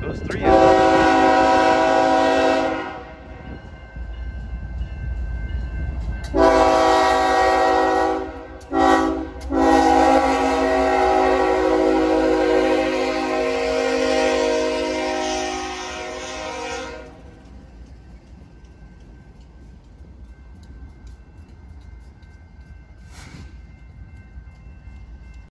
Those three.